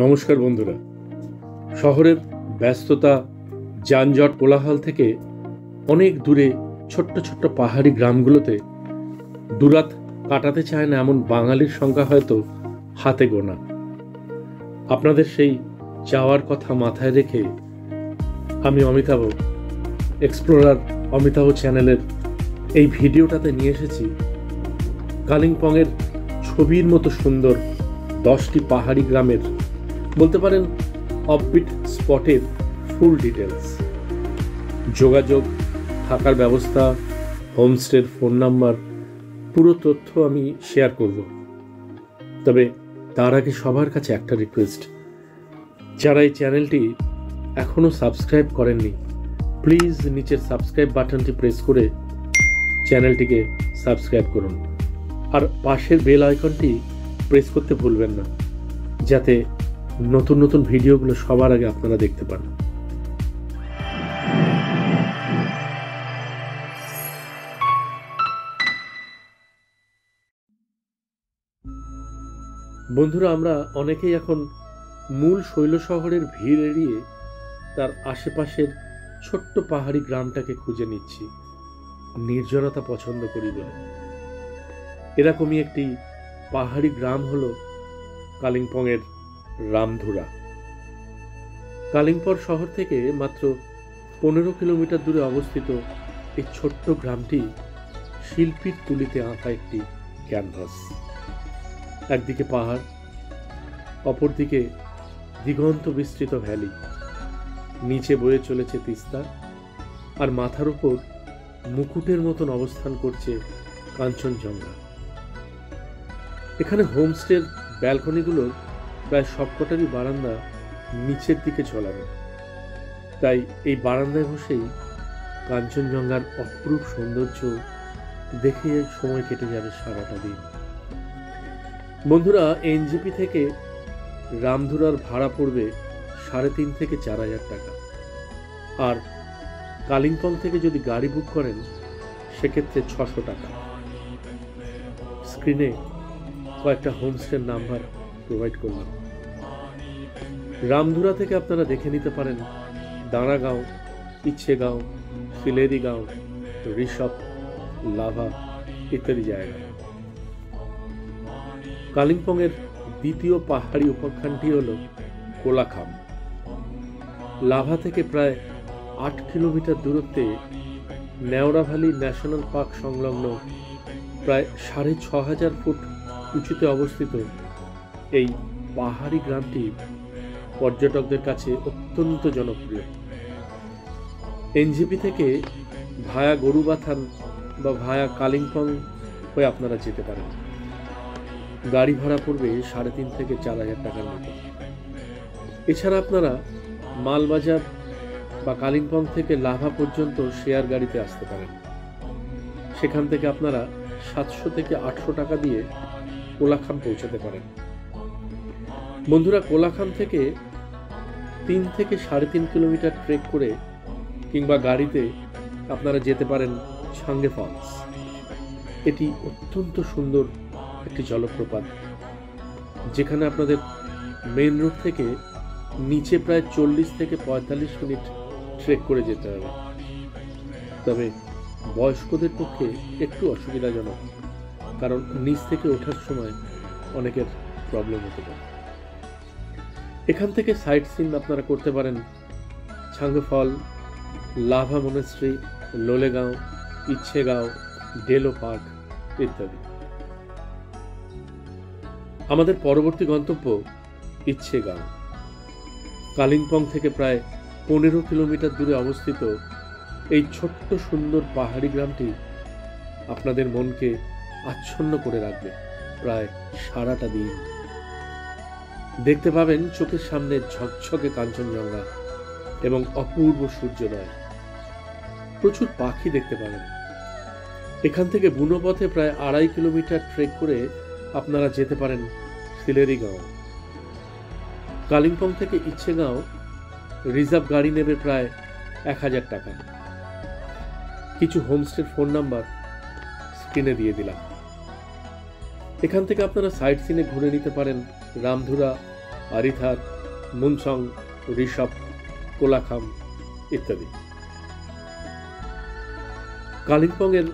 নমস্কার বন্ধুরা। শহরের ব্যস্ততা, যানজট, কোলাহল থেকে অনেক দূরে ছোট্ট ছোট্ট পাহাড়ি গ্রামগুলোতে দুরাত কাটাতে চায় না এমন বাঙালির সংখ্যা হয়তো হাতে গোনা। আপনাদের সেই যাওয়ার কথা মাথায় রেখে আমি অমিতাভ এক্সপ্লোরার অমিতাভ চ্যানেলের এই ভিডিওটাতে নিয়ে এসেছি কালিম্পংয়ের ছবির মতো সুন্দর দশটি পাহাড়ি গ্রামের বলতে পারেন অফবিট স্পটের ফুল ডিটেলস যোগাযোগ, থাকার ব্যবস্থা হোমস্টের ফোন নাম্বার পুরো তথ্য আমি শেয়ার করব। তবে তার আগে সবার কাছে একটা রিকোয়েস্ট যারা এই চ্যানেলটি এখনও সাবস্ক্রাইব করেননি প্লিজ নিচের সাবস্ক্রাইব বাটনটি প্রেস করে চ্যানেলটিকে সাবস্ক্রাইব করুন। আর পাশের বেল আইকনটি প্রেস করতে ভুলবেন না, যাতে নতুন নতুন ভিডিওগুলো সবার আগে আপনারা দেখতে পান বন্ধুরা, আমরা অনেকেই এখন মূল শৈল শহরের ভিড় এড়িয়ে তার আশেপাশের ছোট্ট পাহাড়ি গ্রামটাকে খুঁজে নিচ্ছি। নির্জনতা পছন্দ করি বলে। এরকমই একটি পাহাড়ি গ্রাম হলো কালিম্পংয়ের রামধুরা। কালিম্পং শহর থেকে মাত্র পনেরো কিলোমিটার দূরে অবস্থিত এই ছোট্ট গ্রামটি শিল্পীর তুলিতে আঁকা একটি ক্যানভাস। একদিকে পাহাড়, অপরদিকে দিগন্ত বিস্তৃত ভ্যালি। নিচে বয়ে চলেছে তিস্তা আর মাথার উপর মুকুটের মতন অবস্থান করছে কাঞ্চনজঙ্ঘা। এখানে হোমস্টের ব্যালকনিগুলোর প্রায় সবকটারই বারান্দা নিচের দিকে ঝোলানো। তাই এই বারান্দায় বসেই কাঞ্চনজঙ্ঘার অপরূপ সৌন্দর্য দেখে সময় কেটে যাবে সারাটা দিন। বন্ধুরা, এনজিপি থেকে রামধুরার ভাড়া পড়বে সাড়ে তিন থেকে চার হাজার টাকা। আর কালিম্পং থেকে যদি গাড়ি বুক করেন, সেক্ষেত্রে ছশো টাকা। স্ক্রিনে কয়েকটা হোমস্টের নাম্বার প্রোভাইড করলাম। রামধুরা থেকে আপনারা দেখে নিতে পারেন দাঁড়াগাঁও ইচ্ছেগাঁও গাঁও ঋষভ, লাভা ইত্যাদি জায়গা। কালিম্পংয়ের দ্বিতীয় পাহাড়ি উপাখ্যানটি হল কোলাখাম। লাভা থেকে প্রায় আট কিলোমিটার দূরত্বে নেওড়া ভ্যালি ন্যাশনাল পার্ক সংলগ্ন প্রায় সাড়ে ছ হাজার ফুট উঁচুতে অবস্থিত এই পাহাড়ি গ্রামটি পর্যটকদের কাছে অত্যন্ত জনপ্রিয়। এনজিপি থেকে ভায়া গরুবাথান বা ভায়া কালিম্পং হয়ে আপনারা যেতে পারেন। গাড়ি ভাড়া পড়বে সাড়ে তিন থেকে চার হাজার টাকার মতো। এছাড়া আপনারা মালবাজার বা কালিম্পং থেকে লাভা পর্যন্ত শেয়ার গাড়িতে আসতে পারেন। সেখান থেকে আপনারা সাতশো থেকে আটশো টাকা দিয়ে কোলাখাম পৌঁছাতে পারেন। বন্ধুরা কোলাখাম থেকে তিন থেকে সাড়ে তিন কিলোমিটার ট্রেক করে কিংবা গাড়িতে আপনারা যেতে পারেন সাঙ্গে ফলস এটি অত্যন্ত সুন্দর একটি জলপ্রপাত। যেখানে আপনাদের মেন রোড থেকে নিচে প্রায় চল্লিশ থেকে পঁয়তাল্লিশ মিনিট ট্রেক করে যেতে হবে। তবে বয়স্কদের পক্ষে একটু অসুবিধাজনক, কারণ নিচ থেকে ওঠার সময় অনেকের প্রবলেম হতে পারে। এখান থেকে সাইট সিন আপনারা করতে পারেন। ছাঙ্গফল, লাভা মনেস্ট্রি লোলেগাঁও, ইচ্ছেগাঁও, ডেলো পার্ক ইত্যাদি। আমাদের পরবর্তী গন্তব্য ইচ্ছেগাঁও। কালিম্পং থেকে প্রায় পনেরো কিলোমিটার দূরে অবস্থিত এই ছোট্ট সুন্দর পাহাড়ি গ্রামটি আপনাদের মনকে আচ্ছন্ন করে রাখবে। প্রায় সারাটা দিন। দেখতে পাবেন চোখের সামনে ঝকঝকে কাঞ্চনজঙ্ঘা এবং অপূর্ব সূর্যোদয়। প্রচুর পাখি দেখতে পাবেন। এখান থেকে বুনো পথে প্রায় আড়াই কিলোমিটার ট্রেক করে আপনারা যেতে পারেন সিলেরিগাঁও কালিম্পং থেকে ইচ্ছেগাঁও রিজার্ভ গাড়ি নেবে প্রায় এক হাজার টাকা। কিছু হোমস্টের ফোন নাম্বার স্ক্রিনে দিয়ে দিলাম। এখান থেকে আপনারা সাইট সিনে ঘুরে নিতে পারেন রামধুরা, আরিথার, মুনসং, ঋষভ, কোলাখাম ইত্যাদি। কালিম্পংয়ের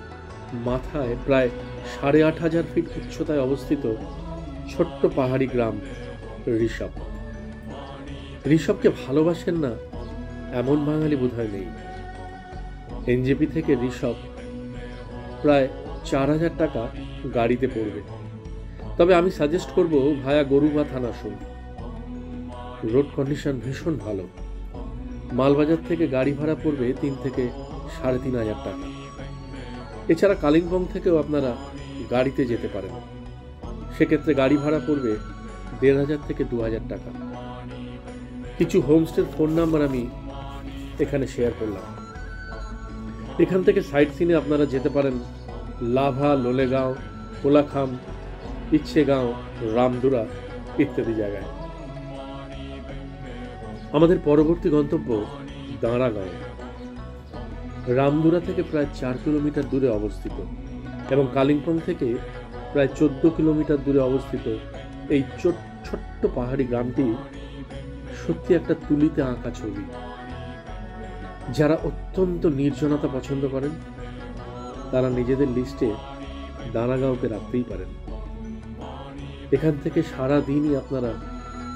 মাথায় প্রায় সাড়ে আট হাজার ফিট উচ্চতায় অবস্থিত ছোট্ট পাহাড়ি গ্রাম ঋষভ। ঋষভকে ভালোবাসেন না এমন বাঙালি বোধহয় নেই। এনজেপি থেকে ঋষভ প্রায় চার হাজার টাকা গাড়িতে পড়বে। তবে আমি সাজেস্ট করব ভায়া গরুবা থানা শুন রোড কন্ডিশন ভীষণ ভালো। মালবাজার থেকে গাড়ি ভাড়া পড়বে তিন থেকে সাড়ে তিন হাজার টাকা। এছাড়া কালিম্পং থেকেও আপনারা গাড়িতে যেতে পারেন। সেক্ষেত্রে গাড়ি ভাড়া পড়বে দেড় হাজার থেকে দু হাজার টাকা। কিছু হোমস্টের ফোন নাম্বার আমি এখানে শেয়ার করলাম। এখান থেকে সাইট সিনে আপনারা যেতে পারেন লাভা, লোলেগাঁও, কোলাখাম ইচ্ছেগাঁও, রামদুরা ইত্যাদি জায়গায়। আমাদের পরবর্তী গন্তব্য দাঁড়াগাঁও। রামদুরা থেকে প্রায় চার কিলোমিটার দূরে অবস্থিত এবং কালিম্পং থেকে প্রায় চোদ্দ কিলোমিটার দূরে অবস্থিত এই ছোট্ট পাহাড়ি গ্রামটি সত্যি একটা তুলিতে আঁকা ছবি। যারা অত্যন্ত নির্জনতা পছন্দ করেন, তারা নিজেদের লিস্টে দানাগাঁওকে রাখতেই পারেন। এখান থেকে সারা দিনই আপনারা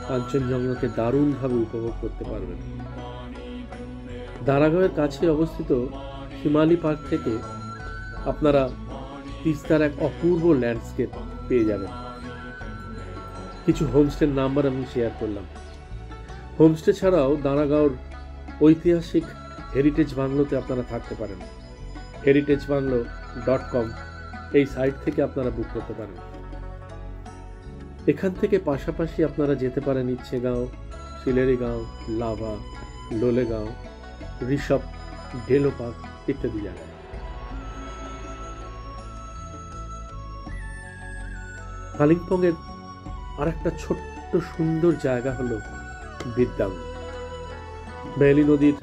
কাঞ্চনজঙ্ঘাকে দারুণভাবে উপভোগ করতে পারবেন। দারাগাঁওয়ের কাছে অবস্থিত হিমালি পার্ক থেকে আপনারা তিস্তার এক অপূর্ব ল্যান্ডস্কেপ পেয়ে যাবেন। কিছু হোমস্টের নাম্বার আমি শেয়ার করলাম। হোমস্টে ছাড়াও দাঁড়াগাঁওর ঐতিহাসিক হেরিটেজ বাংলোতে আপনারা থাকতে পারেন। হেরিটেজ বাংলো ডট কম এই সাইট থেকে আপনারা বুক করতে পারেন। এখান থেকে পাশাপাশি আপনারা যেতে পারেন ইচ্ছেগাঁও, শিলেরিগাঁও, লাভা, লোলেগাঁও ঋষভ ঢেলোপাক ইত্যাদি জায়গায়। কালিম্পংয়ের আর একটা ছোট্ট সুন্দর জায়গা হলো বিদ্যাং বেলি নদীর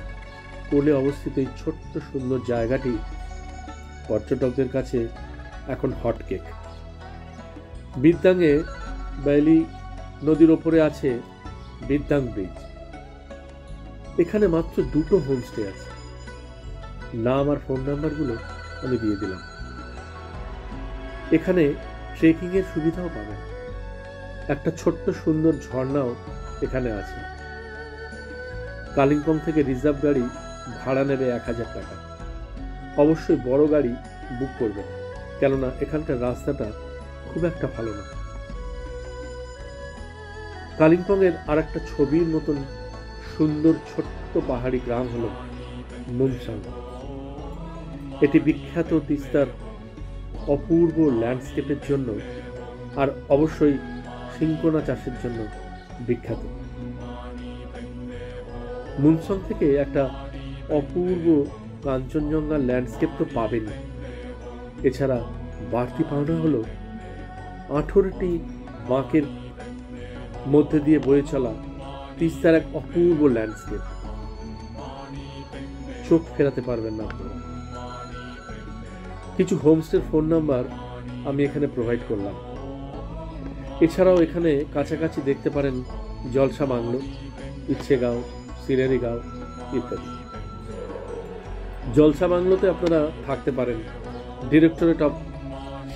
কোলে অবস্থিত এই ছোট্ট সুন্দর জায়গাটি পর্যটকদের কাছে এখন হটকেক বিদ্যাঙ্গে বেলি নদীর ওপরে আছে বিদ্যাং ব্রিজ। এখানে মাত্র দুটো হোমস্টে আছে। নাম আর ফোন নাম্বারগুলো আমি দিয়ে দিলাম। এখানে ট্রেকিং এর সুবিধাও পাবেন। একটা ছোট্ট সুন্দর ঝর্ণাও এখানে আছে। কালিম্পং থেকে রিজার্ভ গাড়ি ভাড়া নেবে এক হাজার টাকা। অবশ্যই বড় গাড়ি বুক করবেন। কেননা এখানকার রাস্তাটা খুব একটা ভালো না। কালিম্পংয়ের আর একটা ছবির মতন সুন্দর ছোট্ট পাহাড়ি গ্রাম হল মুনসাং এটি বিখ্যাত তিস্তার অপূর্ব ল্যান্ডস্কেপের জন্য আর অবশ্যই সিঙ্কোনা চাষের জন্য বিখ্যাত। মুনসং থেকে একটা অপূর্ব কাঞ্চনজঙ্ঘা ল্যান্ডস্কেপ তো পাবেনই এছাড়া বাড়তি পাওনা হলো আঠেরোটি বাঁকের মধ্যে দিয়ে বয়ে চলা তিস্তার এক অপূর্ব ল্যান্ডস্কেপ চোখ ফেরাতে পারবেন না কিছু হোমস্টের ফোন নাম্বার আমি এখানে প্রোভাইড করলাম। এছাড়াও এখানে কাছাকাছি দেখতে পারেন জলসা বাংলো, ইচ্ছেগাঁও, সিলেরিগাঁও ইত্যাদি। জলসা বাংলোতে আপনারা থাকতে পারেন। ডিরেক্টরেট অফ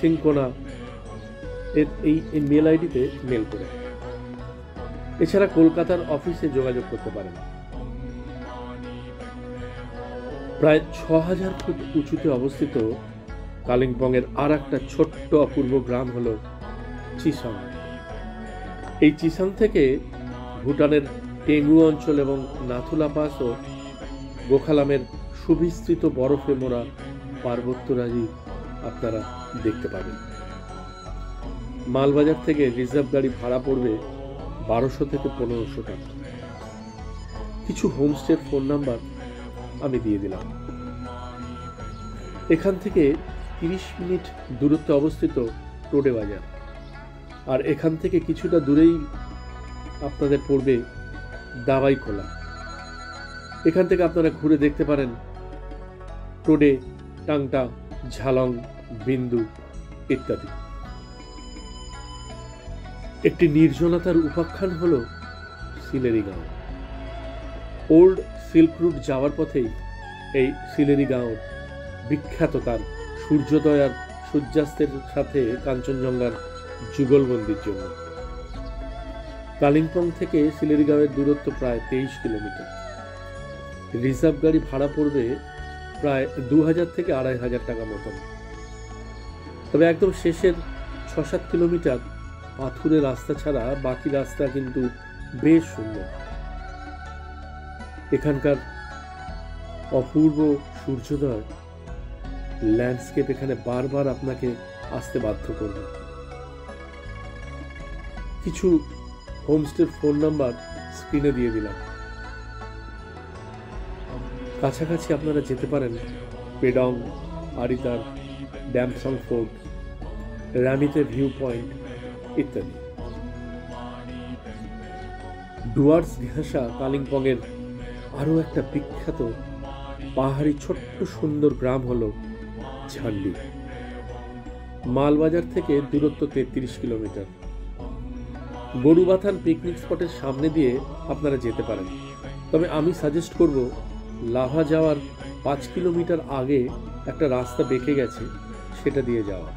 সিংকোনা এর এই মেল আইডিতে মেল করে। এছাড়া কলকাতার অফিসে যোগাযোগ করতে পারেন প্রায় ছ হাজার ফুট উঁচুতে অবস্থিত কালিম্পংয়ের আর একটা ছোট্ট অপূর্ব গ্রাম হল চিসং। এই চিসং থেকে ভুটানের টেঙ্গু অঞ্চল এবং নাথুলা পাস ও গোখালামের সুবিস্তৃত বরফে মোড়া পার্বত্যরাজি আপনারা দেখতে পাবেন। মালবাজার থেকে রিজার্ভ গাড়ি ভাড়া পড়বে বারোশো থেকে পনেরোশো টাকা। কিছু হোমস্টের ফোন নাম্বার আমি দিয়ে দিলাম। এখান থেকে তিরিশ মিনিট দূরত্বে অবস্থিত টোডে বাজার। আর এখান থেকে কিছুটা দূরেই আপনাদের পড়বে দাবাই খোলা। এখান থেকে আপনারা ঘুরে দেখতে পারেন টোডে টাংটা, ঝালং, বিন্দু ইত্যাদি। একটি নির্জনতার উপাখ্যান হল Sillery Gaon old silk route যাওয়ার পথেই এই সিলেরি গাঁও বিখ্যাত তার সূর্যোদয় আর সূর্যাস্তের সাথে কাঞ্চনজঙ্ঘার যুগলবন্দির জন্য। কালিম্পং থেকে সিলেরিগাঁওয়ের দূরত্ব প্রায় তেইশ কিলোমিটার। রিজার্ভ গাড়ি ভাড়া পড়বে প্রায় দু হাজার থেকে আড়াই হাজার টাকা মতন। তবে একদম শেষের ছ সাত কিলোমিটার পাথুরে রাস্তা ছাড়া বাকি রাস্তা কিন্তু বেশ সুন্দর। এখানকার অপূর্ব সূর্যোদয় ল্যান্ডস্কেপ এখানে বারবার আপনাকে আসতে বাধ্য করবে। কিছু হোমস্টের ফোন নাম্বার স্ক্রিনে দিয়ে দিলাম। কাছাকাছি আপনারা যেতে পারেন Pedong, Aritar Damsang fort Ramitey view point ইত্যাদি। ডুয়ার্স ঘেঁষা কালিম্পংয়ের আরও একটা বিখ্যাত পাহাড়ি ছোট্ট সুন্দর গ্রাম হলো ঝান্ডি। মালবাজার থেকে দূরত্ব তেত্রিশ কিলোমিটার। গরুবাথান পিকনিক স্পটের সামনে দিয়ে আপনারা যেতে পারেন। তবে আমি সাজেস্ট করব, লাভা যাওয়ার পাঁচ কিলোমিটার আগে একটা রাস্তা বেঁকে গেছে, সেটা দিয়ে যাওয়া।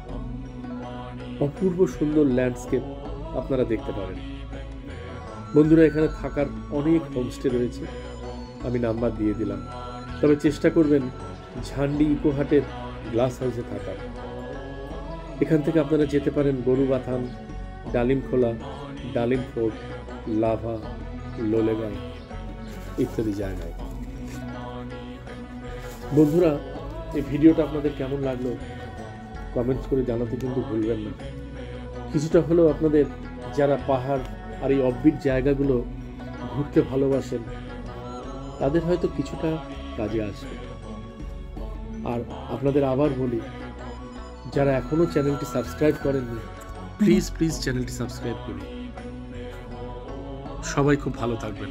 অপূর্ব সুন্দর ল্যান্ডস্কেপ আপনারা দেখতে পারেন। বন্ধুরা, এখানে থাকার অনেক হোমস্টে রয়েছে। আমি নাম্বার দিয়ে দিলাম। তবে চেষ্টা করবেন ঝান্ডি ইকোহাটের গ্লাস হাউসে থাকার। এখান থেকে আপনারা যেতে পারেন গরুবাথান, ডালিমখোলা ডালিম ফোর্ট লাভা, লোলেগাঁও ইত্যাদি জায়গায়। বন্ধুরা, এই ভিডিওটা আপনাদের কেমন লাগল? কমেন্টস করে জানাতে কিন্তু ভুলবেন না। কিছুটা হলেও আপনাদের যারা পাহাড় আর এই অববিট জায়গাগুলো ঘুরতে ভালোবাসেন, তাদের হয়তো কিছুটা কাজে আসবে। আর আপনাদের আবার বলি, যারা এখনও চ্যানেলটি সাবস্ক্রাইব করেননি প্লিজ প্লিজ চ্যানেলটি সাবস্ক্রাইব করুন। সবাই খুব ভালো থাকবেন।